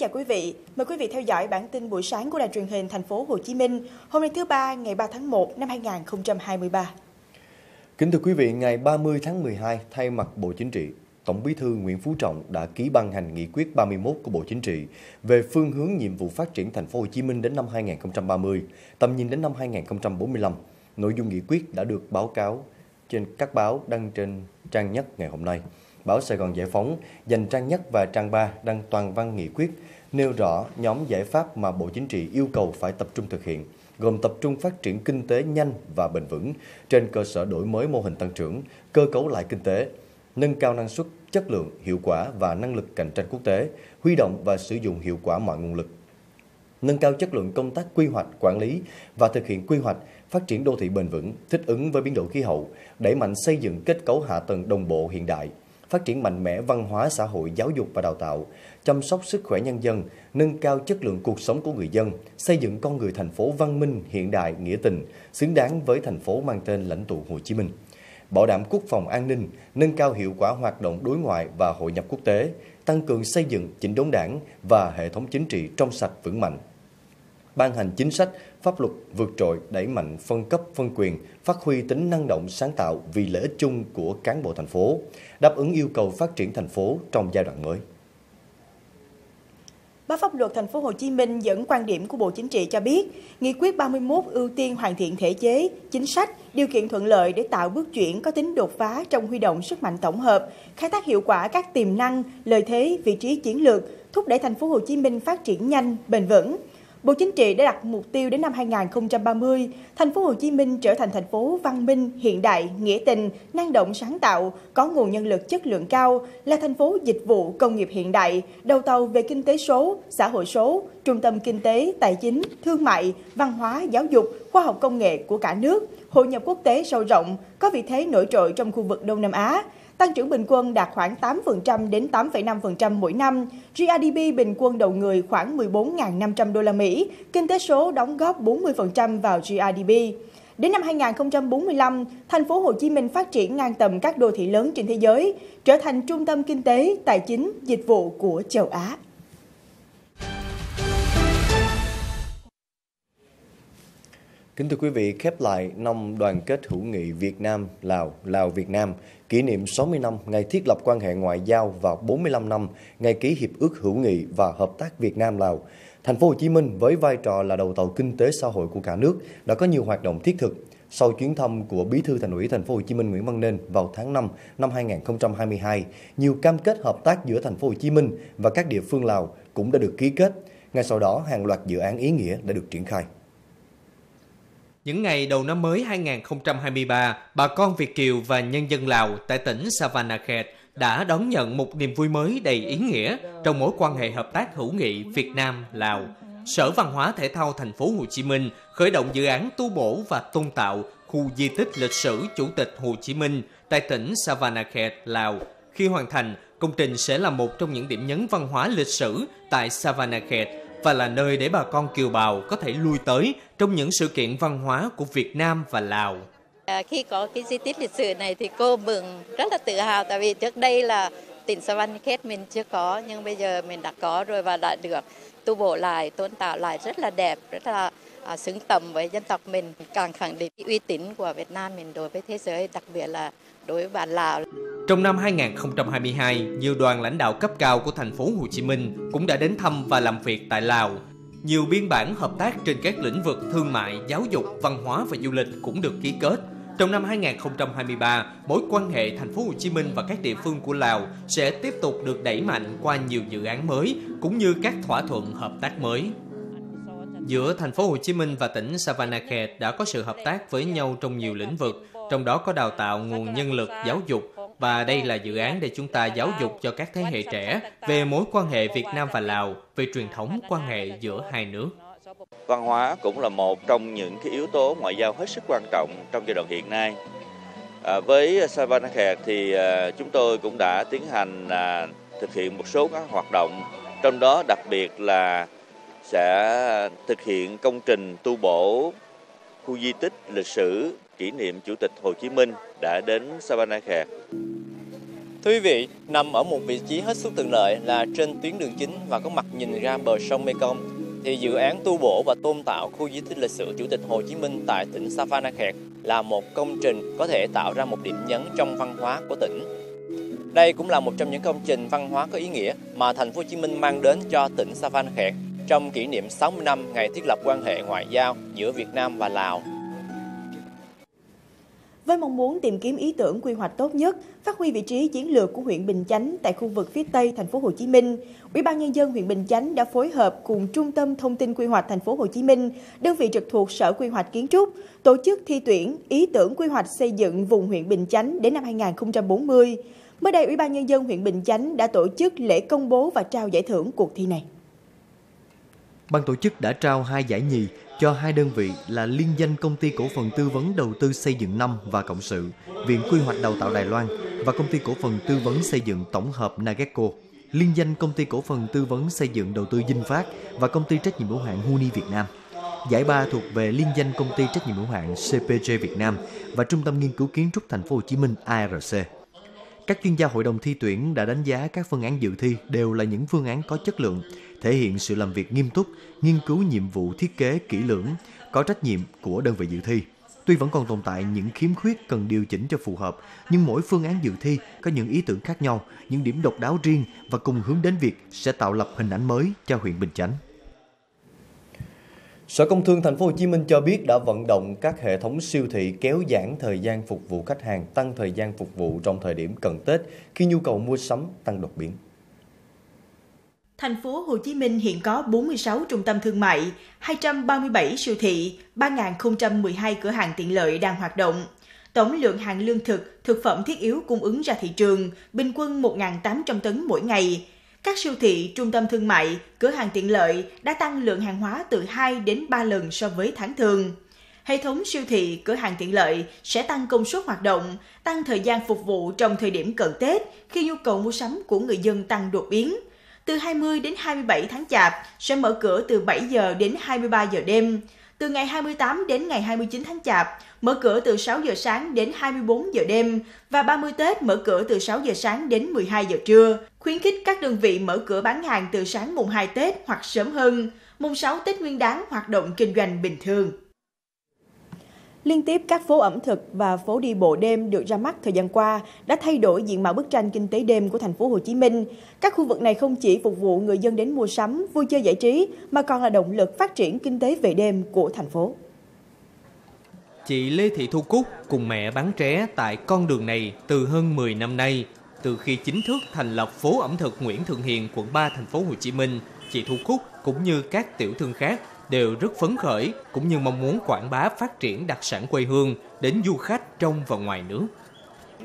chào quý vị. Mời quý vị theo dõi bản tin buổi sáng của Đài truyền hình thành phố Hồ Chí Minh hôm nay thứ ba ngày 3 tháng 1 năm 2023. Kính thưa quý vị, ngày 30 tháng 12, thay mặt Bộ Chính trị, Tổng Bí thư Nguyễn Phú Trọng đã ký ban hành nghị quyết 31 của Bộ Chính trị về phương hướng nhiệm vụ phát triển thành phố Hồ Chí Minh đến năm 2030, tầm nhìn đến năm 2045. Nội dung nghị quyết đã được báo cáo trên các báo đăng trên trang nhất ngày hôm nay. Báo Sài Gòn Giải Phóng dành trang nhất và trang 3 đăng toàn văn nghị quyết nêu rõ nhóm giải pháp mà Bộ Chính trị yêu cầu phải tập trung thực hiện, gồm tập trung phát triển kinh tế nhanh và bền vững trên cơ sở đổi mới mô hình tăng trưởng, cơ cấu lại kinh tế, nâng cao năng suất, chất lượng, hiệu quả và năng lực cạnh tranh quốc tế, huy động và sử dụng hiệu quả mọi nguồn lực. Nâng cao chất lượng công tác quy hoạch, quản lý và thực hiện quy hoạch, phát triển đô thị bền vững, thích ứng với biến đổi khí hậu, đẩy mạnh xây dựng kết cấu hạ tầng đồng bộ hiện đại, phát triển mạnh mẽ văn hóa xã hội, giáo dục và đào tạo, chăm sóc sức khỏe nhân dân, nâng cao chất lượng cuộc sống của người dân, xây dựng con người thành phố văn minh, hiện đại, nghĩa tình, xứng đáng với thành phố mang tên lãnh tụ Hồ Chí Minh. Bảo đảm quốc phòng an ninh, nâng cao hiệu quả hoạt động đối ngoại và hội nhập quốc tế, tăng cường xây dựng chỉnh đốn đảng và hệ thống chính trị trong sạch vững mạnh ban hành chính sách, pháp luật vượt trội đẩy mạnh phân cấp phân quyền, phát huy tính năng động sáng tạo vì lợi ích chung của cán bộ thành phố, đáp ứng yêu cầu phát triển thành phố trong giai đoạn mới. Báo pháp luật thành phố Hồ Chí Minh dẫn quan điểm của Bộ Chính trị cho biết, Nghị quyết 31 ưu tiên hoàn thiện thể chế, chính sách, điều kiện thuận lợi để tạo bước chuyển có tính đột phá trong huy động sức mạnh tổng hợp, khai thác hiệu quả các tiềm năng, lợi thế, vị trí chiến lược, thúc đẩy thành phố Hồ Chí Minh phát triển nhanh, bền vững. Bộ Chính trị đã đặt mục tiêu đến năm 2030, thành phố Hồ Chí Minh trở thành thành phố văn minh, hiện đại, nghĩa tình, năng động sáng tạo, có nguồn nhân lực chất lượng cao, là thành phố dịch vụ công nghiệp hiện đại, đầu tàu về kinh tế số, xã hội số, trung tâm kinh tế, tài chính, thương mại, văn hóa, giáo dục, khoa học công nghệ của cả nước, hội nhập quốc tế sâu rộng, có vị thế nổi trội trong khu vực Đông Nam Á, tăng trưởng bình quân đạt khoảng 8% đến 8,5% mỗi năm, GDP bình quân đầu người khoảng 14.500 đô la Mỹ, kinh tế số đóng góp 40% vào GDP. Đến năm 2045, thành phố Hồ Chí Minh phát triển ngang tầm các đô thị lớn trên thế giới, trở thành trung tâm kinh tế, tài chính, dịch vụ của châu Á. Kính thưa quý vị, khép lại năm đoàn kết hữu nghị Việt Nam Lào Lào Việt Nam kỷ niệm 60 năm ngày thiết lập quan hệ ngoại giao và 45 năm ngày ký hiệp ước hữu nghị và hợp tác Việt Nam Lào. Thành phố Hồ Chí Minh với vai trò là đầu tàu kinh tế xã hội của cả nước đã có nhiều hoạt động thiết thực. Sau chuyến thăm của Bí thư Thành ủy Thành phố Hồ Chí Minh Nguyễn Văn Nên vào tháng 5 năm 2022, nhiều cam kết hợp tác giữa Thành phố Hồ Chí Minh và các địa phương Lào cũng đã được ký kết. Ngay sau đó, hàng loạt dự án ý nghĩa đã được triển khai. Những ngày đầu năm mới 2023, bà con Việt Kiều và nhân dân Lào tại tỉnh Savanakhet đã đón nhận một niềm vui mới đầy ý nghĩa trong mối quan hệ hợp tác hữu nghị Việt Nam Lào. Sở Văn hóa Thể thao thành phố Hồ Chí Minh khởi động dự án tu bổ và tôn tạo khu di tích lịch sử Chủ tịch Hồ Chí Minh tại tỉnh Savanakhet, Lào. Khi hoàn thành, công trình sẽ là một trong những điểm nhấn văn hóa lịch sử tại Savanakhet và là nơi để bà con kiều bào có thể lui tới trong những sự kiện văn hóa của Việt Nam và Lào. À, khi có cái di tích lịch sử này thì cô mừng rất là tự hào tại vì trước đây là tỉnh Savanakhet mình chưa có nhưng bây giờ mình đã có rồi và đã được tu bổ lại, tôn tạo lại rất là đẹp, rất là à, xứng tầm với dân tộc mình, càng khẳng định uy tín của Việt Nam mình đối với thế giới, đặc biệt là đối với bạn Lào. Trong năm 2022, nhiều đoàn lãnh đạo cấp cao của thành phố Hồ Chí Minh cũng đã đến thăm và làm việc tại Lào. Nhiều biên bản hợp tác trên các lĩnh vực thương mại, giáo dục, văn hóa và du lịch cũng được ký kết. Trong năm 2023, mối quan hệ thành phố Hồ Chí Minh và các địa phương của Lào sẽ tiếp tục được đẩy mạnh qua nhiều dự án mới cũng như các thỏa thuận hợp tác mới. Giữa thành phố Hồ Chí Minh và tỉnh Savanakhet đã có sự hợp tác với nhau trong nhiều lĩnh vực, trong đó có đào tạo nguồn nhân lực giáo dục và đây là dự án để chúng ta giáo dục cho các thế hệ trẻ về mối quan hệ Việt Nam và Lào, về truyền thống quan hệ giữa hai nước. Văn hóa cũng là một trong những cái yếu tố ngoại giao hết sức quan trọng trong giai đoạn hiện nay. À, với Savannakhet thì à, chúng tôi cũng đã tiến hành à, thực hiện một số các hoạt động, trong đó đặc biệt là sẽ thực hiện công trình tu bổ khu di tích lịch sử kỷ niệm Chủ tịch Hồ Chí Minh đã đến Savanakhet. Thưa quý vị, nằm ở một vị trí hết sức thuận lợi là trên tuyến đường chính và có mặt nhìn ra bờ sông Mekong, thì dự án tu bổ và tôn tạo khu di tích lịch sử Chủ tịch Hồ Chí Minh tại tỉnh Savannakhet là một công trình có thể tạo ra một điểm nhấn trong văn hóa của tỉnh. Đây cũng là một trong những công trình văn hóa có ý nghĩa mà thành phố Hồ Chí Minh mang đến cho tỉnh Savannakhet trong kỷ niệm 60 năm ngày thiết lập quan hệ ngoại giao giữa Việt Nam và Lào với mong muốn tìm kiếm ý tưởng quy hoạch tốt nhất, phát huy vị trí chiến lược của huyện Bình Chánh tại khu vực phía Tây thành phố Hồ Chí Minh, Ủy ban nhân dân huyện Bình Chánh đã phối hợp cùng Trung tâm Thông tin Quy hoạch thành phố Hồ Chí Minh, đơn vị trực thuộc Sở Quy hoạch Kiến trúc, tổ chức thi tuyển ý tưởng quy hoạch xây dựng vùng huyện Bình Chánh đến năm 2040. Mới đây, Ủy ban nhân dân huyện Bình Chánh đã tổ chức lễ công bố và trao giải thưởng cuộc thi này. Ban tổ chức đã trao hai giải nhì cho hai đơn vị là liên danh công ty cổ phần tư vấn đầu tư xây dựng năm và cộng sự, Viện Quy hoạch Đào tạo Đài Loan và công ty cổ phần tư vấn xây dựng tổng hợp Nageco, liên danh công ty cổ phần tư vấn xây dựng đầu tư Dinh Phát và công ty trách nhiệm hữu hạn Huni Việt Nam. Giải ba thuộc về liên danh công ty trách nhiệm hữu hạn CPG Việt Nam và Trung tâm Nghiên cứu Kiến trúc Thành phố Hồ Chí Minh ARC. Các chuyên gia hội đồng thi tuyển đã đánh giá các phương án dự thi đều là những phương án có chất lượng, thể hiện sự làm việc nghiêm túc, nghiên cứu nhiệm vụ thiết kế kỹ lưỡng, có trách nhiệm của đơn vị dự thi. Tuy vẫn còn tồn tại những khiếm khuyết cần điều chỉnh cho phù hợp, nhưng mỗi phương án dự thi có những ý tưởng khác nhau, những điểm độc đáo riêng và cùng hướng đến việc sẽ tạo lập hình ảnh mới cho huyện Bình Chánh. Sở Công Thương Thành phố Hồ Chí Minh cho biết đã vận động các hệ thống siêu thị kéo giãn thời gian phục vụ khách hàng, tăng thời gian phục vụ trong thời điểm cận Tết khi nhu cầu mua sắm tăng đột biến. Thành phố Hồ Chí Minh hiện có 46 trung tâm thương mại, 237 siêu thị, 3.012 cửa hàng tiện lợi đang hoạt động. Tổng lượng hàng lương thực, thực phẩm thiết yếu cung ứng ra thị trường bình quân 1.800 tấn mỗi ngày. Các siêu thị, trung tâm thương mại, cửa hàng tiện lợi đã tăng lượng hàng hóa từ 2 đến 3 lần so với tháng thường. Hệ thống siêu thị, cửa hàng tiện lợi sẽ tăng công suất hoạt động, tăng thời gian phục vụ trong thời điểm cận Tết khi nhu cầu mua sắm của người dân tăng đột biến – từ 20 đến 27 tháng Chạp sẽ mở cửa từ 7 giờ đến 23 giờ đêm. Từ ngày 28 đến ngày 29 tháng Chạp, mở cửa từ 6 giờ sáng đến 24 giờ đêm và 30 Tết mở cửa từ 6 giờ sáng đến 12 giờ trưa. Khuyến khích các đơn vị mở cửa bán hàng từ sáng mùng 2 Tết hoặc sớm hơn, mùng 6 Tết Nguyên đán hoạt động kinh doanh bình thường. Liên tiếp các phố ẩm thực và phố đi bộ đêm được ra mắt thời gian qua đã thay đổi diện mạo bức tranh kinh tế đêm của thành phố Hồ Chí Minh. Các khu vực này không chỉ phục vụ người dân đến mua sắm, vui chơi giải trí mà còn là động lực phát triển kinh tế về đêm của thành phố. Chị Lê Thị Thu Cúc cùng mẹ bán tré tại con đường này từ hơn 10 năm nay. Từ khi chính thức thành lập phố ẩm thực Nguyễn Thượng Hiền, quận 3 thành phố Hồ Chí Minh, chị Thu Cúc cũng như các tiểu thương khác đều rất phấn khởi cũng như mong muốn quảng bá phát triển đặc sản quê hương đến du khách trong và ngoài nước.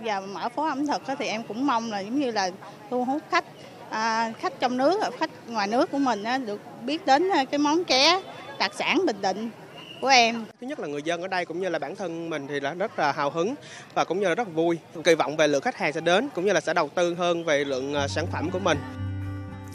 Giờ mở phố ẩm thực thì em cũng mong là giống như là thu hút khách à, khách trong nước khách ngoài nước của mình được biết đến à, cái món ké đặc sản Bình Định của em. Thứ nhất là người dân ở đây cũng như là bản thân mình thì là rất là hào hứng và cũng như là rất vui. Kỳ vọng về lượng khách hàng sẽ đến cũng như là sẽ đầu tư hơn về lượng à, sản phẩm của mình.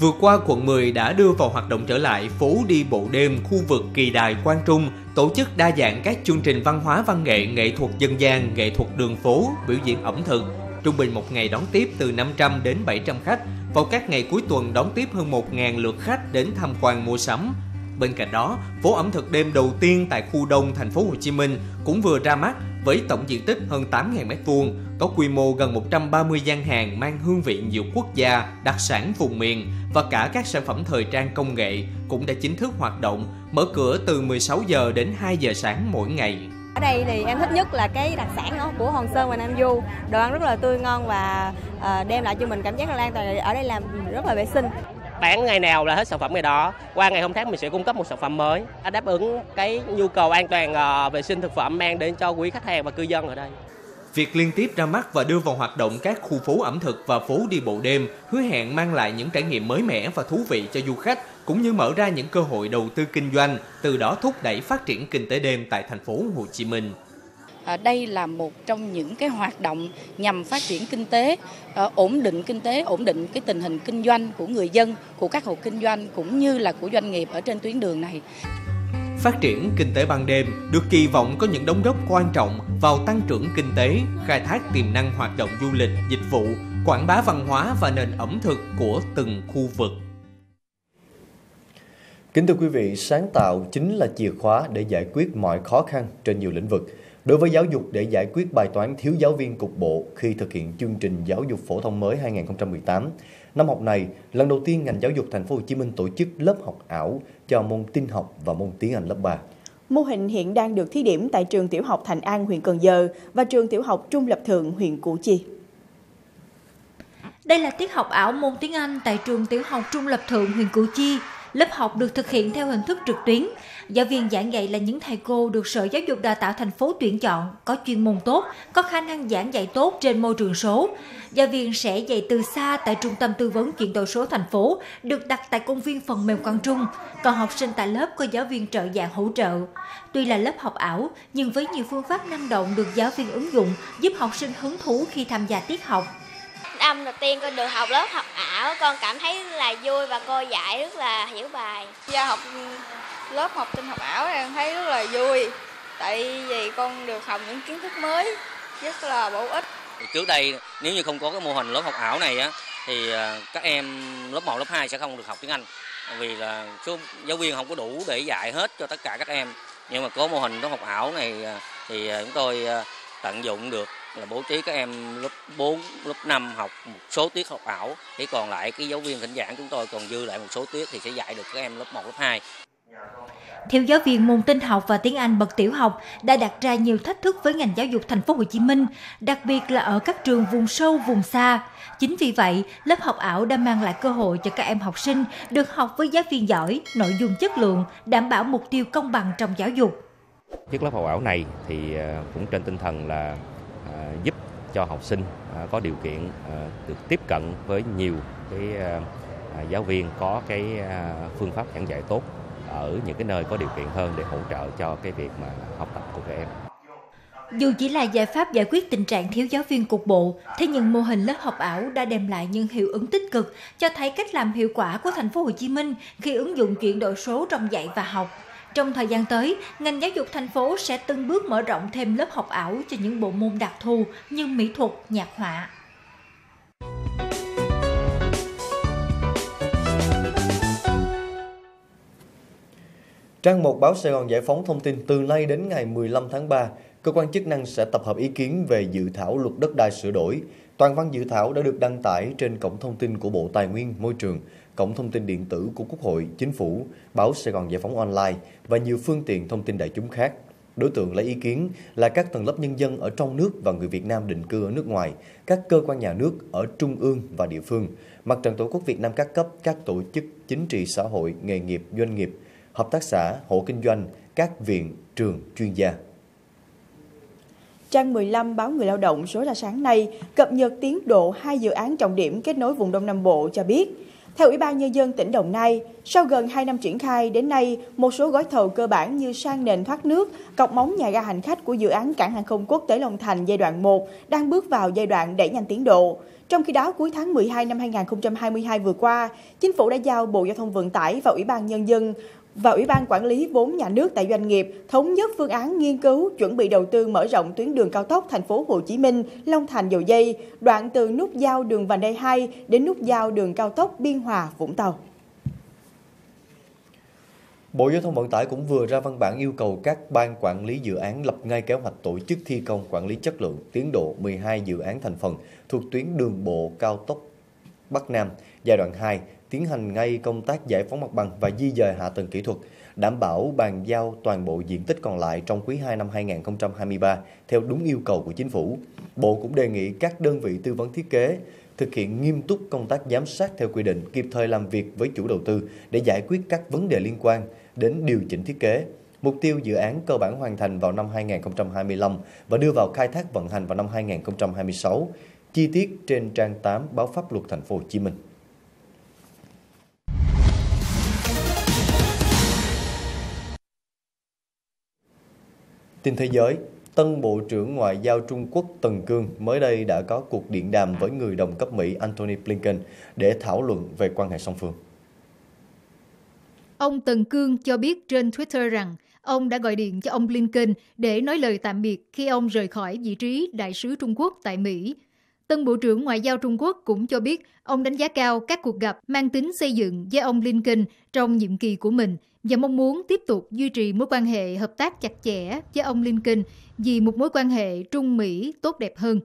Vừa qua, quận 10 đã đưa vào hoạt động trở lại phố đi bộ đêm khu vực Kỳ Đài Quang Trung, tổ chức đa dạng các chương trình văn hóa văn nghệ, nghệ thuật dân gian, nghệ thuật đường phố, biểu diễn ẩm thực. Trung bình một ngày đón tiếp từ 500 đến 700 khách, vào các ngày cuối tuần đón tiếp hơn 1.000 lượt khách đến tham quan mua sắm. Bên cạnh đó, phố ẩm thực đêm đầu tiên tại khu đông thành phố Hồ Chí Minh cũng vừa ra mắt với tổng diện tích hơn 8.000 m2, có quy mô gần 130 gian hàng mang hương vị nhiều quốc gia, đặc sản vùng miền và cả các sản phẩm thời trang công nghệ cũng đã chính thức hoạt động, mở cửa từ 16 giờ đến 2 giờ sáng mỗi ngày. Ở đây thì em thích nhất là cái đặc sản của Hòn Sơn và Nam Du. Đồ ăn rất là tươi ngon và ờ, đem lại cho mình cảm giác là an toàn. Ở đây làm rất là vệ sinh bán ngày nào là hết sản phẩm ngày đó. Qua ngày hôm khác mình sẽ cung cấp một sản phẩm mới. Đáp ứng cái nhu cầu an toàn ờ, vệ sinh thực phẩm mang đến cho quý khách hàng và cư dân ở đây. Việc liên tiếp ra mắt và đưa vào hoạt động các khu phố ẩm thực và phố đi bộ đêm hứa hẹn mang lại những trải nghiệm mới mẻ và thú vị cho du khách cũng như mở ra những cơ hội đầu tư kinh doanh, từ đó thúc đẩy phát triển kinh tế đêm tại thành phố Hồ Chí Minh. À, đây là một trong những cái hoạt động nhằm phát triển kinh tế, à, ổn định kinh tế, ổn định cái tình hình kinh doanh của người dân, của các hộ kinh doanh cũng như là của doanh nghiệp ở trên tuyến đường này. Phát triển kinh tế ban đêm được kỳ vọng có những đóng góp quan trọng vào tăng trưởng kinh tế, khai thác tiềm năng hoạt động du lịch, dịch vụ, quảng bá văn hóa và nền ẩm thực của từng khu vực. Kính thưa quý vị, sáng tạo chính là chìa khóa để giải quyết mọi khó khăn trên nhiều lĩnh vực. Đối với giáo dục để giải quyết bài toán thiếu giáo viên cục bộ khi thực hiện chương trình giáo dục phổ thông mới 2018, năm học này, lần đầu tiên ngành giáo dục thành phố Hồ Chí Minh tổ chức lớp học ảo cho môn tin học và môn tiếng Anh lớp 3. Mô hình hiện đang được thí điểm tại trường tiểu học Thành An, huyện Cần Giờ và trường tiểu học Trung Lập Thượng, huyện Củ Chi. Đây là tiết học ảo môn tiếng Anh tại trường tiểu học Trung Lập Thượng, huyện Củ Chi. Lớp học được thực hiện theo hình thức trực tuyến. Giáo viên giảng dạy là những thầy cô được Sở Giáo dục Đào tạo thành phố tuyển chọn, có chuyên môn tốt, có khả năng giảng dạy tốt trên môi trường số. Giáo viên sẽ dạy từ xa tại Trung tâm Tư vấn Chuyển đổi số thành phố, được đặt tại công viên phần mềm Quang Trung. Còn học sinh tại lớp có giáo viên trợ dạng hỗ trợ. Tuy là lớp học ảo, nhưng với nhiều phương pháp năng động được giáo viên ứng dụng, giúp học sinh hứng thú khi tham gia tiết học năm đầu tiên con được học lớp học ảo con cảm thấy là vui và cô dạy rất là hiểu bài. Gia học lớp học tin học ảo em thấy rất là vui. Tại vì con được học những kiến thức mới rất là bổ ích. Trước đây nếu như không có cái mô hình lớp học ảo này á thì à, các em lớp 1, lớp 2 sẽ không được học tiếng Anh. Vì là số giáo viên không có đủ để dạy hết cho tất cả các em. Nhưng mà có mô hình lớp học ảo này à, thì à, chúng tôi tận dụng được là bố trí các em lớp 4, lớp 5 học một số tiết học ảo thì còn lại cái giáo viên thỉnh giảng chúng tôi còn dư lại một số tiết thì sẽ dạy được các em lớp 1, lớp 2. Theo giáo viên môn tin học và tiếng Anh bậc tiểu học đã đặt ra nhiều thách thức với ngành giáo dục thành phố Hồ Chí Minh, đặc biệt là ở các trường vùng sâu, vùng xa. Chính vì vậy, lớp học ảo đã mang lại cơ hội cho các em học sinh được học với giáo viên giỏi, nội dung chất lượng, đảm bảo mục tiêu công bằng trong giáo dục. Chiếc lớp học ảo này thì à, cũng trên tinh thần là giúp cho học sinh à, có điều kiện à, được tiếp cận với nhiều cái à, giáo viên có cái phương pháp giảng dạy tốt ở những cái nơi có điều kiện hơn để hỗ trợ cho cái việc mà học tập của các em. Dù chỉ là giải pháp giải quyết tình trạng thiếu giáo viên cục bộ, thế nhưng mô hình lớp học ảo đã đem lại những hiệu ứng tích cực, cho thấy cách làm hiệu quả của thành phố Hồ Chí Minh khi ứng dụng chuyển đổi số trong dạy và học. Trong thời gian tới, ngành giáo dục thành phố sẽ từng bước mở rộng thêm lớp học ảo cho những bộ môn đặc thù như mỹ thuật, nhạc họa. Trang một báo Sài Gòn Giải phóng thông tin từ nay đến ngày 15 tháng 3, cơ quan chức năng sẽ tập hợp ý kiến về dự thảo luật đất đai sửa đổi. Toàn văn dự thảo đã được đăng tải trên cổng thông tin của Bộ Tài nguyên Môi trường cổng thông tin điện tử của Quốc hội, Chính phủ, báo Sài Gòn Giải phóng Online và nhiều phương tiện thông tin đại chúng khác. Đối tượng lấy ý kiến là các tầng lớp nhân dân ở trong nước và người Việt Nam định cư ở nước ngoài, các cơ quan nhà nước ở trung ương và địa phương, mặt trận tổ quốc Việt Nam các cấp, các tổ chức chính trị xã hội, nghề nghiệp, doanh nghiệp, hợp tác xã, hộ kinh doanh, các viện, trường, chuyên gia. Trang 15 báo Người Lao động số ra sáng nay cập nhật tiến độ hai dự án trọng điểm kết nối vùng Đông Nam Bộ cho biết theo Ủy ban Nhân dân tỉnh Đồng Nai, sau gần 2 năm triển khai đến nay, một số gói thầu cơ bản như sang nền thoát nước, cọc móng nhà ga hành khách của dự án cảng hàng không quốc tế Long Thành giai đoạn 1 đang bước vào giai đoạn đẩy nhanh tiến độ. Trong khi đó, cuối tháng 12 năm 2022 vừa qua, Chính phủ đã giao Bộ Giao thông Vận tải và Ủy ban Nhân dân và Ủy ban Quản lý vốn nhà nước tại doanh nghiệp thống nhất phương án nghiên cứu chuẩn bị đầu tư mở rộng tuyến đường cao tốc thành phố Hồ Chí Minh, Long Thành Dầu Dây, đoạn từ nút giao đường vành đai 2 đến nút giao đường cao tốc Biên Hòa, Vũng Tàu. Bộ Giao thông Vận tải cũng vừa ra văn bản yêu cầu các ban quản lý dự án lập ngay kế hoạch tổ chức thi công quản lý chất lượng tiến độ 12 dự án thành phần thuộc tuyến đường bộ cao tốc Bắc Nam giai đoạn 2 tiến hành ngay công tác giải phóng mặt bằng và di dời hạ tầng kỹ thuật, đảm bảo bàn giao toàn bộ diện tích còn lại trong quý 2 năm 2023 theo đúng yêu cầu của chính phủ. Bộ cũng đề nghị các đơn vị tư vấn thiết kế thực hiện nghiêm túc công tác giám sát theo quy định, kịp thời làm việc với chủ đầu tư để giải quyết các vấn đề liên quan đến điều chỉnh thiết kế. Mục tiêu dự án cơ bản hoàn thành vào năm 2025 và đưa vào khai thác vận hành vào năm 2026. Chi tiết trên trang 8 báo pháp luật thành phố Hồ Chí Minh. Tin thế giới, tân Bộ trưởng Ngoại giao Trung Quốc Tần Cương mới đây đã có cuộc điện đàm với người đồng cấp Mỹ Antony Blinken để thảo luận về quan hệ song phương. Ông Tần Cương cho biết trên Twitter rằng ông đã gọi điện cho ông Blinken để nói lời tạm biệt khi ông rời khỏi vị trí đại sứ Trung Quốc tại Mỹ. Tân Bộ trưởng Ngoại giao Trung Quốc cũng cho biết ông đánh giá cao các cuộc gặp mang tính xây dựng với ông Blinken trong nhiệm kỳ của mình và mong muốn tiếp tục duy trì mối quan hệ hợp tác chặt chẽ với ông Lincoln vì một mối quan hệ Trung-Mỹ tốt đẹp hơn.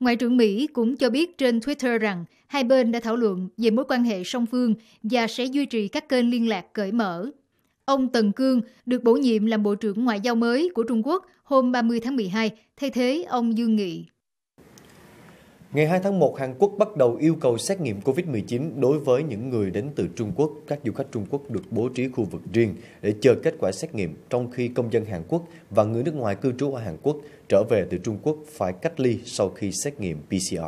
Ngoại trưởng Mỹ cũng cho biết trên Twitter rằng hai bên đã thảo luận về mối quan hệ song phương và sẽ duy trì các kênh liên lạc cởi mở. Ông Tần Cương được bổ nhiệm làm Bộ trưởng Ngoại giao mới của Trung Quốc hôm 30 tháng 12, thay thế ông Dương Nghị. Ngày 2 tháng 1, Hàn Quốc bắt đầu yêu cầu xét nghiệm COVID-19 đối với những người đến từ Trung Quốc. Các du khách Trung Quốc được bố trí khu vực riêng để chờ kết quả xét nghiệm, trong khi công dân Hàn Quốc và người nước ngoài cư trú ở Hàn Quốc trở về từ Trung Quốc phải cách ly sau khi xét nghiệm PCR.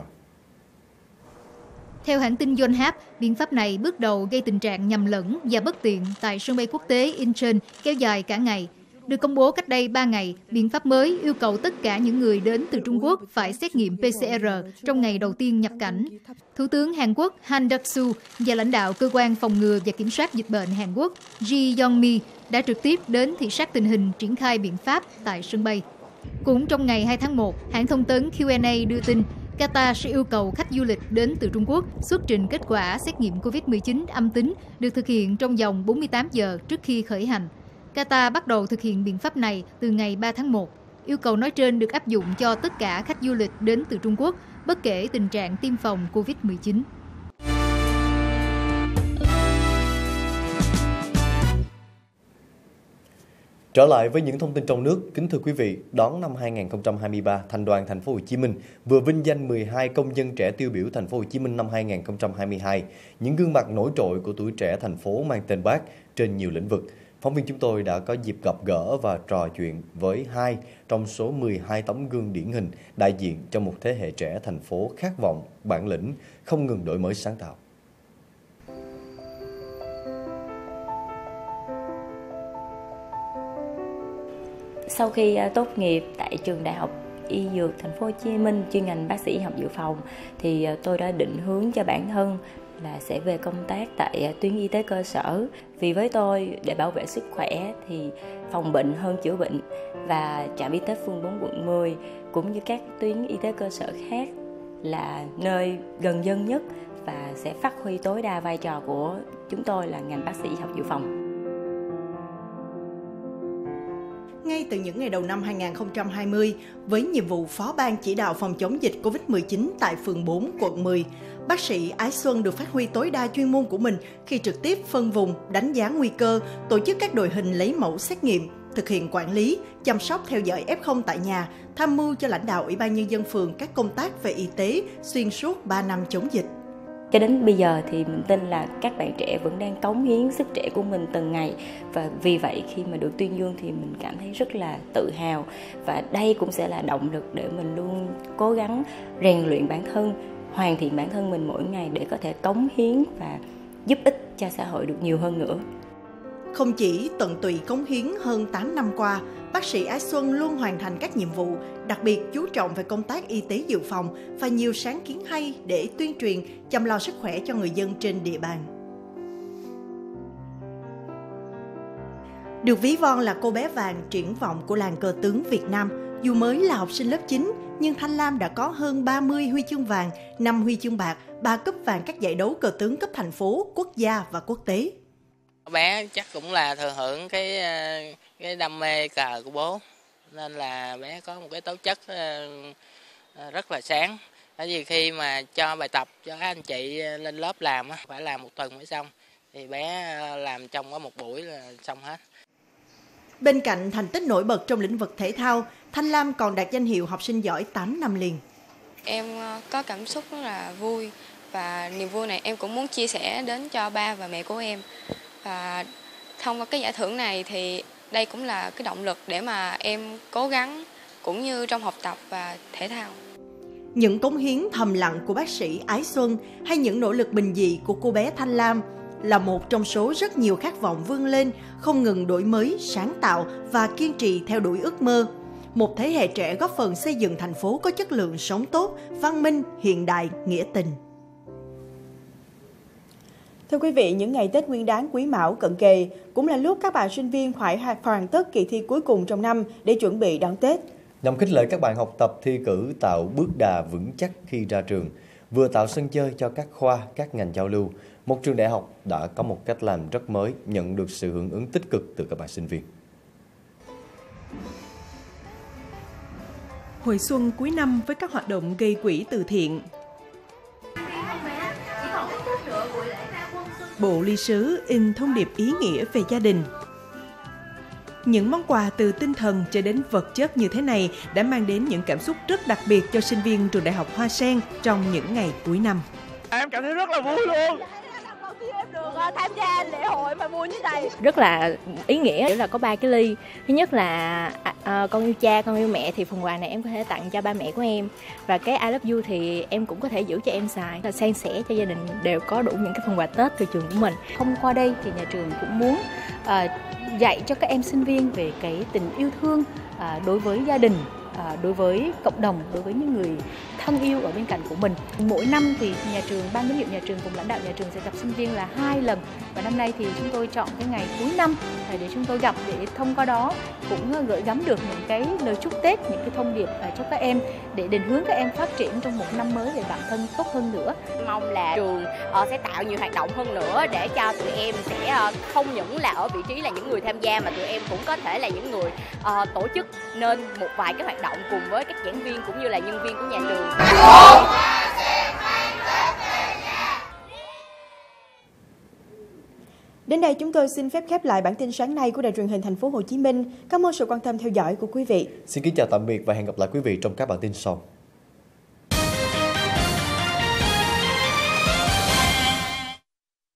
Theo hãng tin Yonhap, biện pháp này bước đầu gây tình trạng nhầm lẫn và bất tiện tại sân bay quốc tế Incheon kéo dài cả ngày. Được công bố cách đây 3 ngày, biện pháp mới yêu cầu tất cả những người đến từ Trung Quốc phải xét nghiệm PCR trong ngày đầu tiên nhập cảnh. Thủ tướng Hàn Quốc Han Duck-soo và lãnh đạo cơ quan phòng ngừa và kiểm soát dịch bệnh Hàn Quốc Ji Yong-mi đã trực tiếp đến thị sát tình hình triển khai biện pháp tại sân bay. Cũng trong ngày 2 tháng 1, hãng thông tấn Q&A đưa tin Qatar sẽ yêu cầu khách du lịch đến từ Trung Quốc xuất trình kết quả xét nghiệm COVID-19 âm tính được thực hiện trong vòng 48 giờ trước khi khởi hành. Qatar bắt đầu thực hiện biện pháp này từ ngày 3 tháng 1. Yêu cầu nói trên được áp dụng cho tất cả khách du lịch đến từ Trung Quốc, bất kể tình trạng tiêm phòng COVID-19. Trở lại với những thông tin trong nước, kính thưa quý vị, đón năm 2023, Thành đoàn Thành phố Hồ Chí Minh vừa vinh danh 12 công dân trẻ tiêu biểu Thành phố Hồ Chí Minh năm 2022, những gương mặt nổi trội của tuổi trẻ thành phố mang tên Bác trên nhiều lĩnh vực. Phóng viên chúng tôi đã có dịp gặp gỡ và trò chuyện với hai trong số 12 tấm gương điển hình đại diện cho một thế hệ trẻ thành phố khát vọng, bản lĩnh, không ngừng đổi mới sáng tạo. Sau khi à, tốt nghiệp tại trường đại học y dược thành phố Hồ Chí Minh chuyên ngành bác sĩ học dự phòng thì à, tôi đã định hướng cho bản thân là sẽ về công tác tại à, tuyến y tế cơ sở vì với tôi, để bảo vệ sức khỏe thì phòng bệnh hơn chữa bệnh và trạm y tế phường 4 quận 10 cũng như các tuyến y tế cơ sở khác là nơi gần dân nhất và sẽ phát huy tối đa vai trò của chúng tôi là ngành bác sĩ học dự phòng. Ngay từ những ngày đầu năm 2020 với nhiệm vụ phó ban chỉ đạo phòng chống dịch COVID-19 tại phường 4, quận 10. Bác sĩ Ái Xuân được phát huy tối đa chuyên môn của mình khi trực tiếp phân vùng, đánh giá nguy cơ, tổ chức các đội hình lấy mẫu xét nghiệm, thực hiện quản lý, chăm sóc theo dõi F0 tại nhà, tham mưu cho lãnh đạo Ủy ban Nhân dân phường các công tác về y tế xuyên suốt 3 năm chống dịch. Cho đến bây giờ thì mình tin là các bạn trẻ vẫn đang cống hiến sức trẻ của mình từng ngày và vì vậy khi mà được tuyên dương thì mình cảm thấy rất là tự hào và đây cũng sẽ là động lực để mình luôn cố gắng rèn luyện bản thân, hoàn thiện bản thân mình mỗi ngày để có thể cống hiến và giúp ích cho xã hội được nhiều hơn nữa. Không chỉ tận tụy cống hiến hơn 8 năm qua, bác sĩ Ái Xuân luôn hoàn thành các nhiệm vụ, đặc biệt chú trọng về công tác y tế dự phòng và nhiều sáng kiến hay để tuyên truyền, chăm lo sức khỏe cho người dân trên địa bàn. Được ví von là cô bé vàng triển vọng của làng cờ tướng Việt Nam, dù mới là học sinh lớp 9, nhưng Thanh Lam đã có hơn 30 huy chương vàng, 5 huy chương bạc, 3 cúp vàng các giải đấu cờ tướng cấp thành phố, quốc gia và quốc tế bé chắc cũng là thừa hưởng cái ờ, cái đam mê cờ của bố. Nên là bé có một cái tố chất ờ, ờ, rất là sáng. Bởi vì khi mà cho bài tập cho các anh chị lên lớp làm phải làm một tuần mới xong thì bé làm trong có một buổi là xong hết. Bên cạnh thành tích nổi bật trong lĩnh vực thể thao, Thanh Lam còn đạt danh hiệu học sinh giỏi 8 năm liền. Em có cảm xúc rất là vui và niềm vui này em cũng muốn chia sẻ đến cho ba và mẹ của em và thông qua cái giải thưởng này thì đây cũng là cái động lực để mà em cố gắng cũng như trong học tập và thể thao. Những cống hiến thầm lặng của bác sĩ Ái Xuân hay những nỗ lực bình dị của cô bé Thanh Lam là một trong số rất nhiều khát vọng vươn lên, không ngừng đổi mới, sáng tạo và kiên trì theo đuổi ước mơ. Một thế hệ trẻ góp phần xây dựng thành phố có chất lượng sống tốt, văn minh, hiện đại, nghĩa tình. Thưa quý vị, những ngày Tết Nguyên đán Quý Mão cận kề cũng là lúc các bạn sinh viên phải hoàn tất kỳ thi cuối cùng trong năm để chuẩn bị đón Tết. Nhằm khích lệ các bạn học tập thi cử tạo bước đà vững chắc khi ra trường, vừa tạo sân chơi cho các khoa, các ngành giao lưu, một trường đại học đã có một cách làm rất mới, nhận được sự hưởng ứng tích cực từ các bạn sinh viên. Hồi xuân cuối năm với các hoạt động gây quỹ từ thiện. Bộ ly sứ in thông điệp ý nghĩa về gia đình. Những món quà từ tinh thần cho đến vật chất như thế này đã mang đến những cảm xúc rất đặc biệt cho sinh viên trường Đại học Hoa Sen trong những ngày cuối năm. Em cảm thấy rất là vui luôn được tham gia lễ hội mà vui như này. Rất là ý nghĩa là có ba cái ly. Thứ nhất là à, à, con yêu cha con yêu mẹ thì phần quà này em có thể tặng cho ba mẹ của em. Và cái I love you thì em cũng có thể giữ cho em xài. Là san sẻ cho gia đình đều có đủ những cái phần quà tết từ trường của mình. Thông qua đây thì nhà trường cũng muốn uh, dạy cho các em sinh viên về cái tình yêu thương uh, đối với gia đình. À, À, đối với cộng đồng, đối với những người thân yêu ở bên cạnh của mình. Mỗi năm thì nhà trường, ban giám hiệu nhà trường cùng lãnh đạo nhà trường sẽ gặp sinh viên là hai lần. Và năm nay thì chúng tôi chọn cái ngày cuối năm để chúng tôi gặp để thông qua đó cũng ờ, gửi gắm được những cái lời chúc Tết, những cái thông điệp ờ, cho các em để định hướng các em phát triển trong một năm mới để bản thân tốt hơn nữa. Mong là trường ờ, sẽ tạo nhiều hoạt động hơn nữa để cho tụi em sẽ không những là ở vị trí là những người tham gia mà tụi em cũng có thể là những người tổ chức nên một vài cái hoạt động động cùng với các giảng viên cũng như là nhân viên của nhà trường. Đến đây chúng tôi xin phép khép lại bản tin sáng nay của Đài truyền hình Thành phố Hồ Chí Minh. Cảm ơn sự quan tâm theo dõi của quý vị. Xin kính chào tạm biệt và hẹn gặp lại quý vị trong các bản tin sau.